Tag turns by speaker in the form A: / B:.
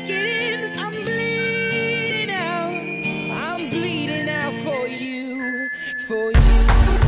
A: I'm bleeding out. I'm bleeding out for you, for you.